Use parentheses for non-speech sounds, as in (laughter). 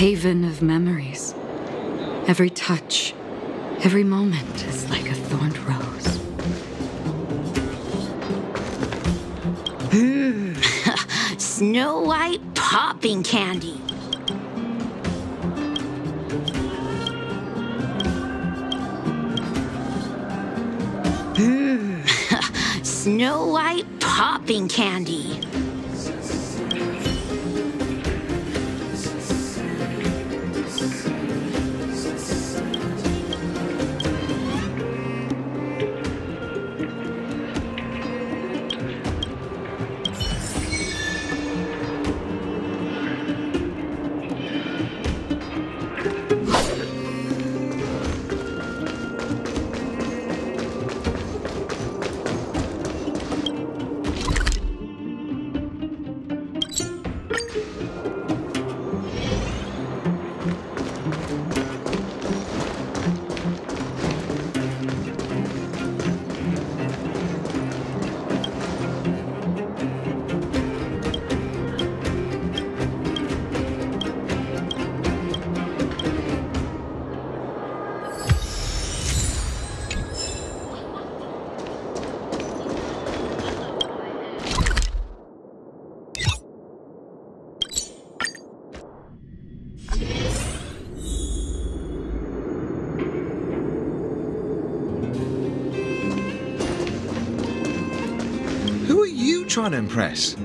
haven of memories. Every touch, every moment is like a thorned rose. Hmm. (laughs) Snow White popping candy. Mmm, (laughs) Snow White popping candy. Trying to impress?